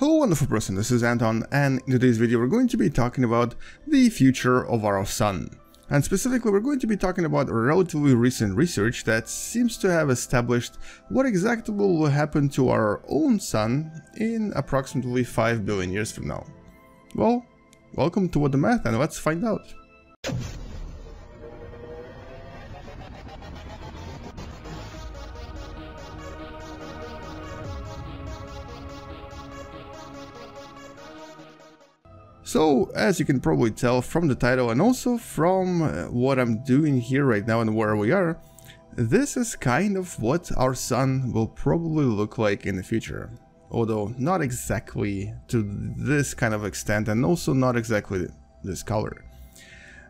Hello wonderful person, this is Anton and in today's video we're going to be talking about the future of our sun. And specifically we're going to be talking about relatively recent research that seems to have established what exactly will happen to our own sun in approximately 5 billion years from now. Well, welcome to What Da Math and let's find out. So, as you can probably tell from the title and also from uh, what I'm doing here right now and where we are, this is kind of what our sun will probably look like in the future. Although not exactly to this kind of extent and also not exactly this color.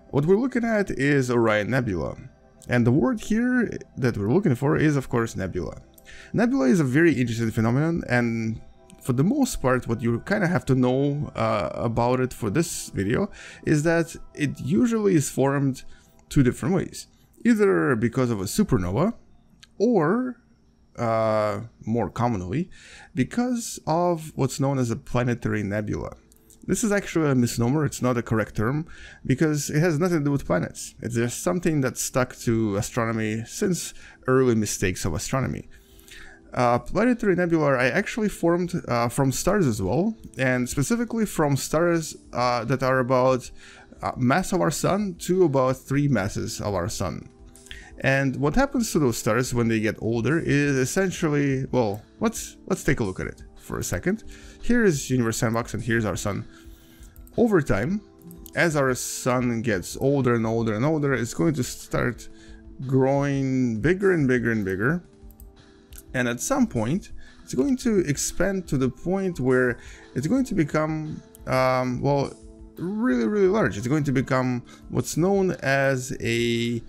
What we're looking at is Orion Nebula. And the word here that we're looking for is of course nebula. Nebula is a very interesting phenomenon and for the most part, what you kind of have to know uh, about it for this video is that it usually is formed two different ways. Either because of a supernova or uh, more commonly because of what's known as a planetary nebula. This is actually a misnomer, it's not a correct term, because it has nothing to do with planets. It's just something that's stuck to astronomy since early mistakes of astronomy. Uh, planetary nebula are actually formed uh, from stars as well, and specifically from stars uh, that are about uh, mass of our sun to about three masses of our sun. And what happens to those stars when they get older is essentially, well, let's let's take a look at it for a second. Here is Universe Sandbox and here's our sun. Over time, as our sun gets older and older and older, it's going to start growing bigger and bigger and bigger and at some point it's going to expand to the point where it's going to become um, well really really large. It's going to become what's known as a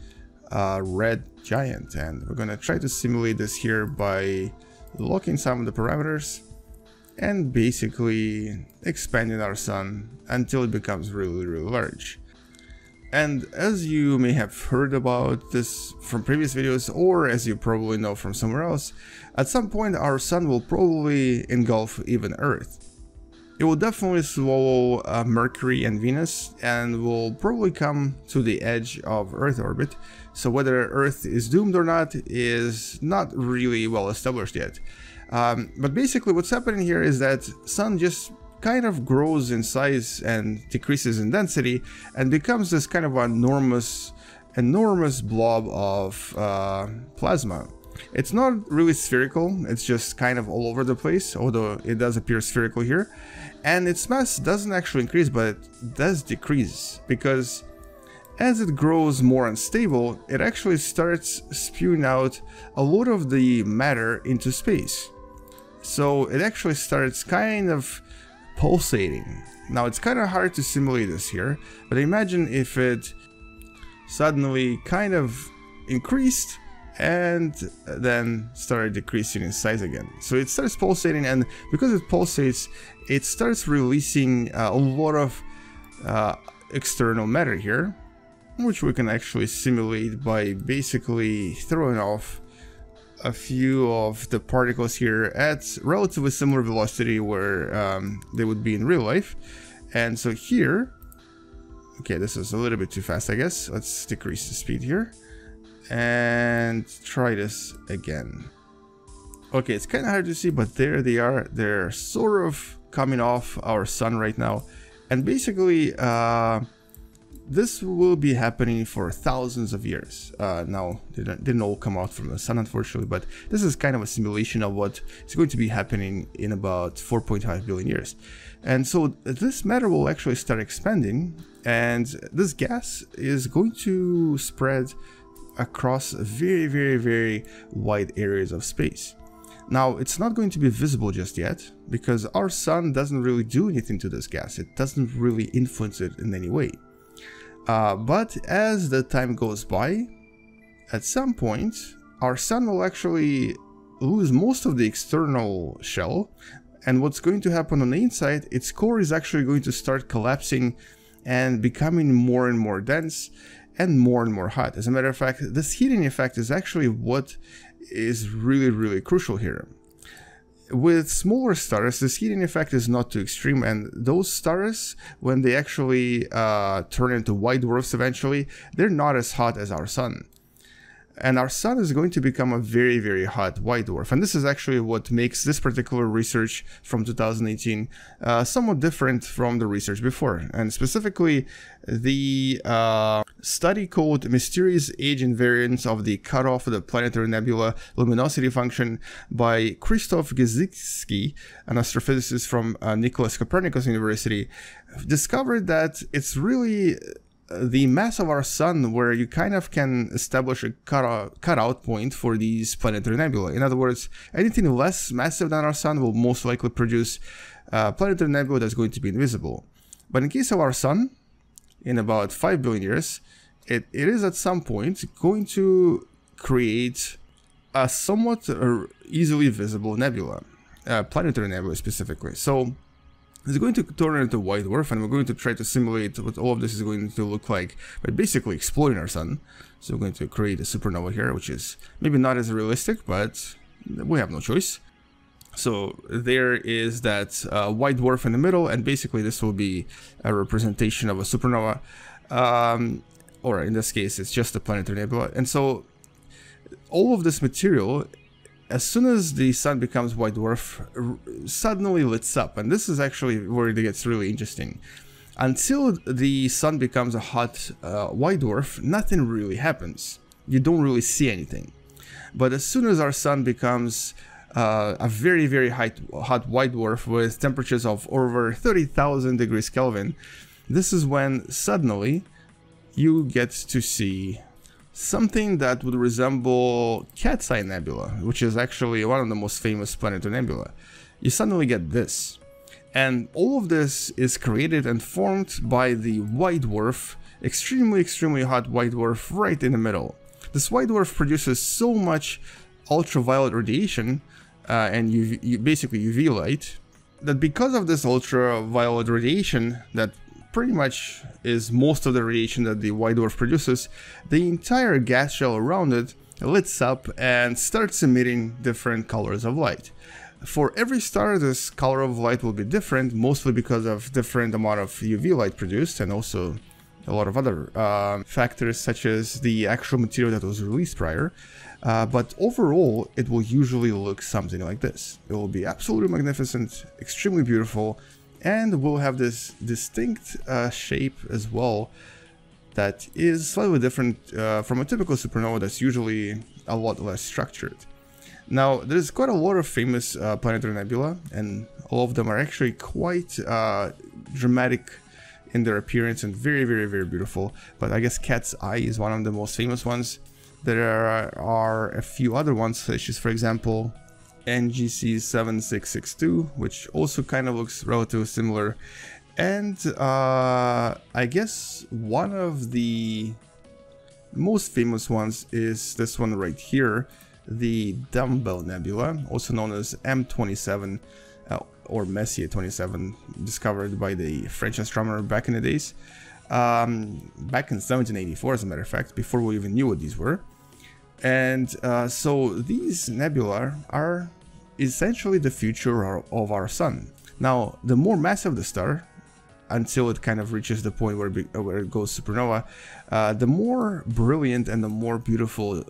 uh, red giant. And we're going to try to simulate this here by locking some of the parameters and basically expanding our sun until it becomes really really large and as you may have heard about this from previous videos, or as you probably know from somewhere else, at some point our sun will probably engulf even Earth. It will definitely swallow uh, Mercury and Venus and will probably come to the edge of Earth orbit, so whether Earth is doomed or not is not really well established yet. Um, but basically what's happening here is that Sun just kind of grows in size and decreases in density and becomes this kind of enormous, enormous blob of uh, plasma. It's not really spherical, it's just kind of all over the place, although it does appear spherical here. And its mass doesn't actually increase, but it does decrease, because as it grows more unstable, it actually starts spewing out a lot of the matter into space. So it actually starts kind of pulsating. Now it's kind of hard to simulate this here, but imagine if it suddenly kind of increased and then started decreasing in size again. So it starts pulsating and because it pulsates, it starts releasing uh, a lot of uh, external matter here, which we can actually simulate by basically throwing off a few of the particles here at relatively similar velocity where um, they would be in real life. And so here, okay, this is a little bit too fast, I guess. Let's decrease the speed here and try this again. Okay, it's kind of hard to see, but there they are. They're sort of coming off our sun right now. And basically, uh, this will be happening for thousands of years. Uh, now, they didn't, didn't, all come out from the sun, unfortunately, but this is kind of a simulation of what is going to be happening in about 4.5 billion years. And so this matter will actually start expanding, and this gas is going to spread across very, very, very wide areas of space. Now, it's not going to be visible just yet, because our sun doesn't really do anything to this gas. It doesn't really influence it in any way. Uh, but as the time goes by, at some point, our sun will actually lose most of the external shell. And what's going to happen on the inside, its core is actually going to start collapsing and becoming more and more dense and more and more hot. As a matter of fact, this heating effect is actually what is really, really crucial here. With smaller stars, this heating effect is not too extreme, and those stars, when they actually uh, turn into white dwarfs eventually, they're not as hot as our sun and our sun is going to become a very very hot white dwarf. And this is actually what makes this particular research from 2018 uh, somewhat different from the research before. And specifically the uh, study called mysterious age invariance of the cutoff of the planetary nebula luminosity function by Krzysztof Gesicki, an astrophysicist from uh, Nicholas Copernicus University discovered that it's really the mass of our sun where you kind of can establish a cut cutout point for these planetary nebulae. In other words, anything less massive than our sun will most likely produce a planetary nebula that's going to be invisible. But in case of our sun, in about 5 billion years, it, it is at some point going to create a somewhat uh, easily visible nebula, uh, planetary nebula specifically. So it's going to turn into white dwarf and we're going to try to simulate what all of this is going to look like by basically exploring our sun. So we're going to create a supernova here, which is maybe not as realistic, but we have no choice. So there is that uh, white dwarf in the middle, and basically this will be a representation of a supernova. Um, or in this case, it's just a planetary nebula. And so all of this material as soon as the sun becomes white dwarf, suddenly lights up, and this is actually where it gets really interesting. Until the sun becomes a hot uh, white dwarf, nothing really happens. You don't really see anything. But as soon as our sun becomes uh, a very, very hot, hot white dwarf with temperatures of over 30,000 degrees Kelvin, this is when suddenly you get to see something that would resemble Cat's Eye Nebula, which is actually one of the most famous planetary nebula. You suddenly get this. And all of this is created and formed by the white dwarf, extremely, extremely hot white dwarf right in the middle. This white dwarf produces so much ultraviolet radiation uh, and UV, basically UV light that because of this ultraviolet radiation that pretty much is most of the radiation that the white dwarf produces, the entire gas shell around it lights up and starts emitting different colors of light. For every star, this color of light will be different, mostly because of different amount of UV light produced and also a lot of other uh, factors such as the actual material that was released prior. Uh, but overall, it will usually look something like this. It will be absolutely magnificent, extremely beautiful, and we'll have this distinct uh, shape as well that is slightly different uh, from a typical supernova that's usually a lot less structured. Now, there's quite a lot of famous uh, planetary nebula, and all of them are actually quite uh, dramatic in their appearance and very, very, very beautiful. But I guess Cat's Eye is one of the most famous ones. There are, are a few other ones, such as, for example, NGC 7662, which also kind of looks relatively similar. And uh, I guess one of the most famous ones is this one right here, the Dumbbell Nebula, also known as M27 uh, or Messier 27, discovered by the French astronomer back in the days. Um, back in 1784, as a matter of fact, before we even knew what these were. And uh, so these nebula are essentially the future of our sun. Now, the more massive the star, until it kind of reaches the point where, where it goes supernova, uh, the more brilliant and the more beautiful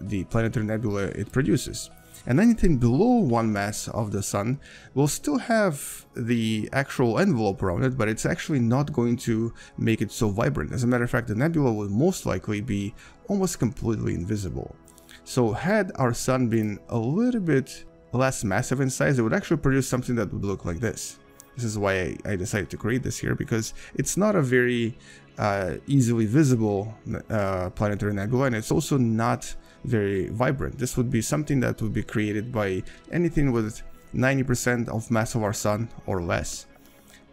the planetary nebula it produces. And anything below one mass of the sun will still have the actual envelope around it, but it's actually not going to make it so vibrant. As a matter of fact, the nebula will most likely be almost completely invisible. So had our sun been a little bit less massive in size, it would actually produce something that would look like this. This is why I, I decided to create this here, because it's not a very uh, easily visible uh, planetary nebula, and it's also not very vibrant. This would be something that would be created by anything with 90% of mass of our sun or less.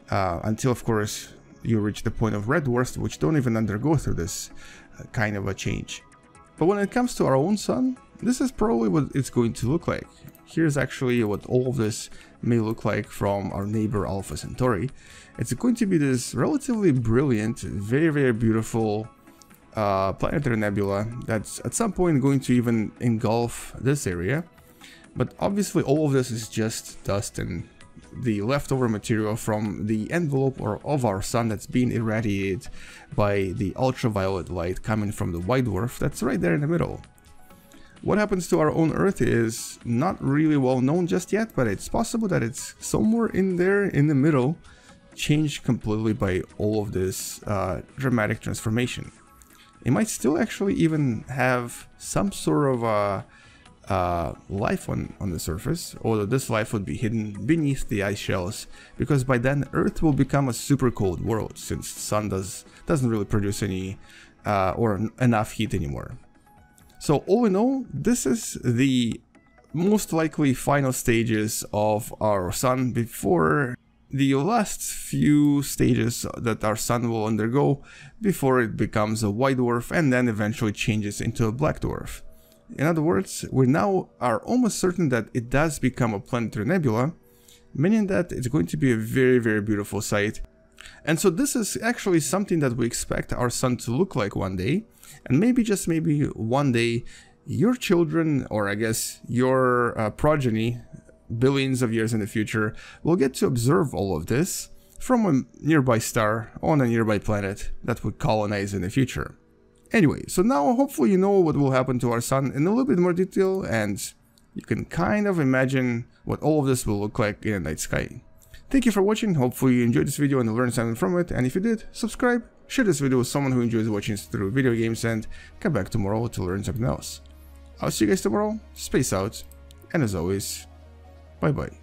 Uh, until, of course, you reach the point of red dwarfs, which don't even undergo through this uh, kind of a change. But when it comes to our own sun, this is probably what it's going to look like. Here's actually what all of this may look like from our neighbor Alpha Centauri. It's going to be this relatively brilliant, very, very beautiful uh, planetary nebula that's at some point going to even engulf this area. But obviously all of this is just dust and the leftover material from the envelope or of our sun that's being irradiated by the ultraviolet light coming from the white dwarf that's right there in the middle. What happens to our own Earth is not really well known just yet, but it's possible that it's somewhere in there in the middle, changed completely by all of this uh, dramatic transformation. It might still actually even have some sort of uh, uh, life on, on the surface, although this life would be hidden beneath the ice shells, because by then Earth will become a super cold world, since the sun does, doesn't really produce any uh, or enough heat anymore. So all in all, this is the most likely final stages of our sun before the last few stages that our sun will undergo before it becomes a white dwarf and then eventually changes into a black dwarf. In other words, we now are almost certain that it does become a planetary nebula, meaning that it's going to be a very very beautiful sight. And so this is actually something that we expect our sun to look like one day, and maybe just maybe one day your children, or I guess your uh, progeny, billions of years in the future, will get to observe all of this from a nearby star on a nearby planet that would colonize in the future. Anyway, so now hopefully you know what will happen to our sun in a little bit more detail and you can kind of imagine what all of this will look like in a night sky. Thank you for watching, hopefully you enjoyed this video and learned something from it, and if you did, subscribe, share this video with someone who enjoys watching through video games, and come back tomorrow to learn something else. I'll see you guys tomorrow, space out, and as always, bye bye.